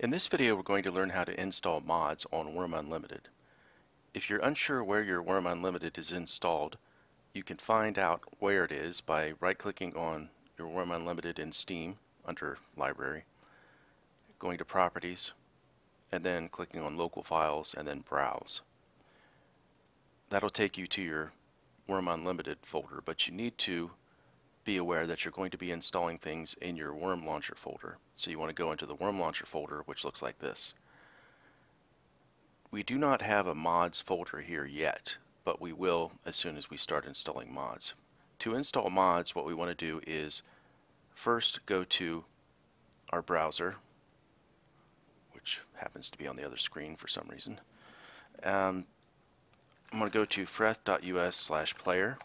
In this video we're going to learn how to install mods on Wurm Unlimited. If you're unsure where your Wurm Unlimited is installed, you can find out where it is by right-clicking on your Wurm Unlimited in Steam under Library, going to Properties, and then clicking on Local Files and then Browse. That'll take you to your Wurm Unlimited folder, but you need to be aware that you're going to be installing things in your Wurm Launcher folder. So you want to go into the Wurm Launcher folder, which looks like this. We do not have a mods folder here yet, but we will as soon as we start installing mods. To install mods, what we want to do is first go to our browser, which happens to be on the other screen for some reason. Um, I'm going to go to freth.us slash player.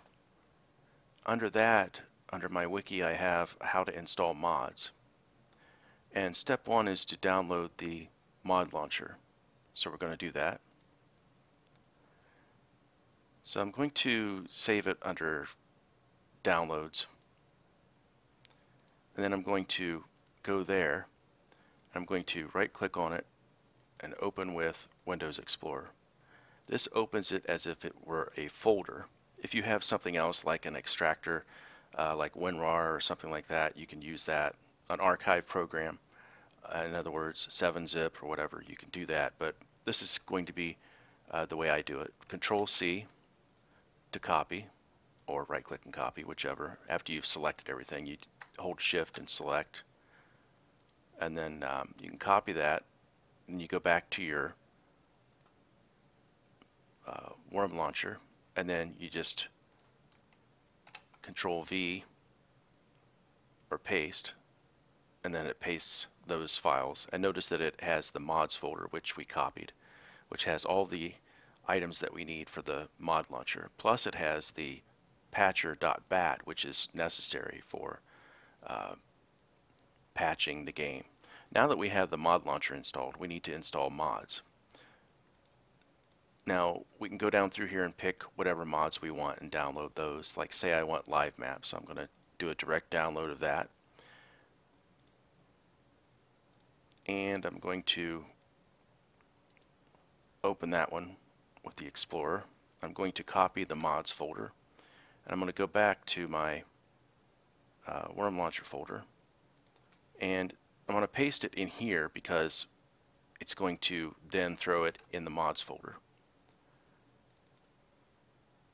Under that, under my wiki I have how to install mods. And step one is to download the mod launcher. So we're going to do that. So I'm going to save it under downloads. And then I'm going to go there. I'm going to right click on it and open with Windows Explorer. This opens it as if it were a folder. If you have something else like an extractor uh, like WinRAR or something like that, you can use that. An archive program, uh, in other words, 7-zip or whatever, you can do that. But this is going to be uh, the way I do it. Control C to copy, or right click and copy, whichever. After you've selected everything, you hold shift and select. And then um, you can copy that, and you go back to your uh, Wurm launcher, and then you just Control V or paste and then it pastes those files and notice that it has the mods folder which we copied which has all the items that we need for the mod launcher plus it has the patcher.bat which is necessary for uh, patching the game. Now that we have the mod launcher installed we need to install mods. Now we can go down through here and pick whatever mods we want and download those. Like say I want live map, so I'm going to do a direct download of that. And I'm going to open that one with the Explorer. I'm going to copy the mods folder and I'm going to go back to my uh, Wurm launcher folder and I'm going to paste it in here because it's going to then throw it in the mods folder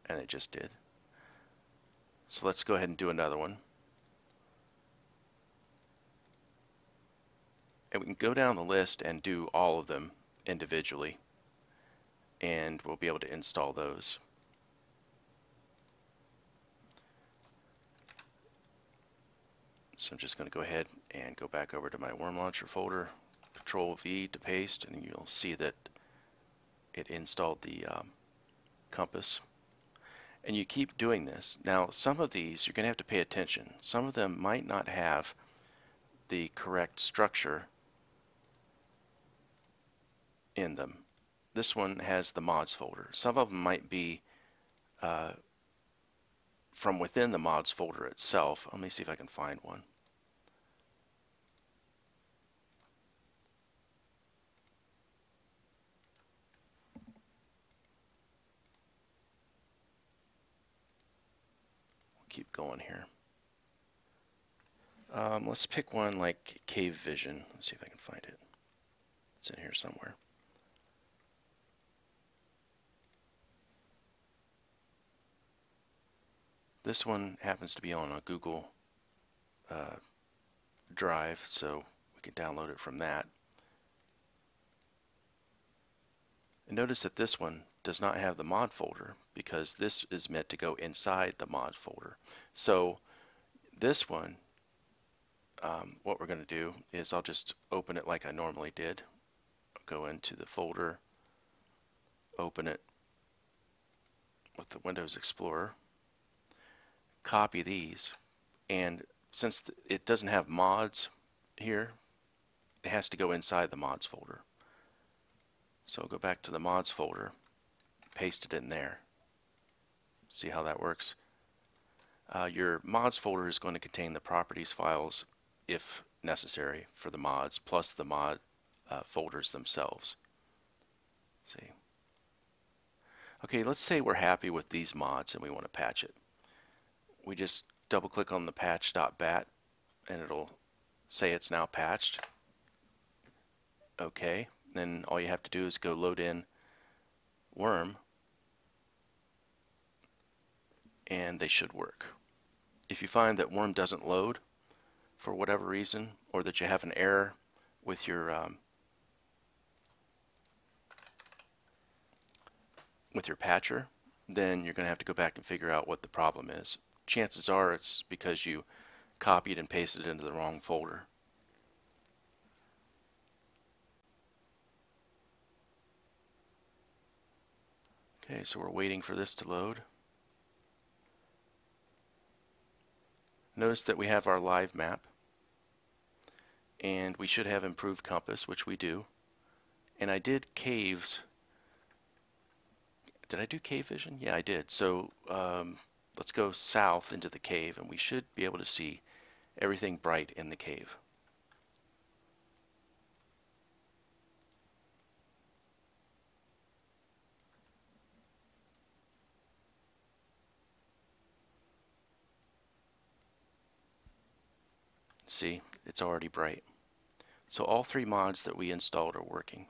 and it just did. So let's go ahead and do another one. And we can go down the list and do all of them individually and we'll be able to install those. So I'm just going to go ahead and go back over to my Wurm launcher folder, control V to paste, and you'll see that it installed the um, compass and you keep doing this. Now, some of these you're going to have to pay attention. Some of them might not have the correct structure in them. This one has the mods folder. Some of them might be uh, from within the mods folder itself. Let me see if I can find one. Keep going here. Um, let's pick one like Cave Vision. Let's see if I can find it. It's in here somewhere. This one happens to be on a Google uh, Drive, so we can download it from that. And notice that this one does not have the mod folder because this is meant to go inside the mod folder. So this one, um, what we're going to do is I'll just open it like I normally did. I'll go into the folder, open it with the Windows Explorer, copy these, and since it doesn't have mods here, it has to go inside the mods folder. So go back to the mods folder paste it in there. See how that works? Uh, your mods folder is going to contain the properties files if necessary for the mods plus the mod uh, folders themselves. see. Okay, let's say we're happy with these mods and we want to patch it. We just double click on the patch.bat and it'll say it's now patched. Okay, then all you have to do is go load in Wurm and they should work. If you find that Wurm doesn't load for whatever reason or that you have an error with your um, with your patcher, then you're going to have to go back and figure out what the problem is. Chances are it's because you copied and pasted it into the wrong folder. Okay, so we're waiting for this to load. Notice that we have our live map and we should have improved compass, which we do. And I did caves. Did I do cave vision? Yeah, I did. So um, let's go south into the cave and we should be able to see everything bright in the cave. See, it's already bright. So all three mods that we installed are working.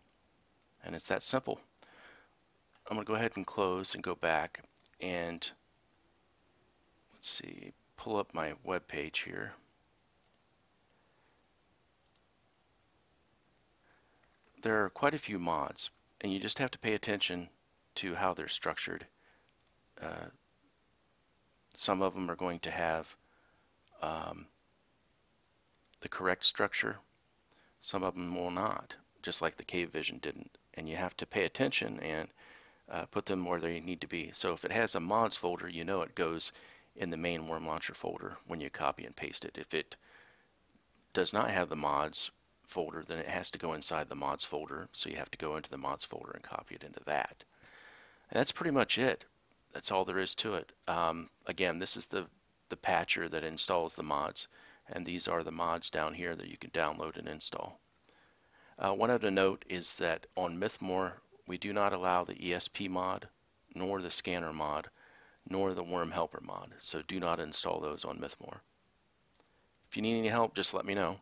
And it's that simple. I'm going to go ahead and close and go back and let's see, pull up my web page here. There are quite a few mods and you just have to pay attention to how they're structured. Uh, some of them are going to have um, the correct structure. Some of them will not, just like the Cave Vision didn't. And you have to pay attention and uh, put them where they need to be. So if it has a mods folder, you know it goes in the main Wurm launcher folder when you copy and paste it. If it does not have the mods folder, then it has to go inside the mods folder. So you have to go into the mods folder and copy it into that. And that's pretty much it. That's all there is to it. Um, again, this is the, the patcher that installs the mods and these are the mods down here that you can download and install. Uh, one other note is that on Mythmore we do not allow the ESP mod, nor the scanner mod, nor the Wurm helper mod, so do not install those on Mythmore. If you need any help, just let me know.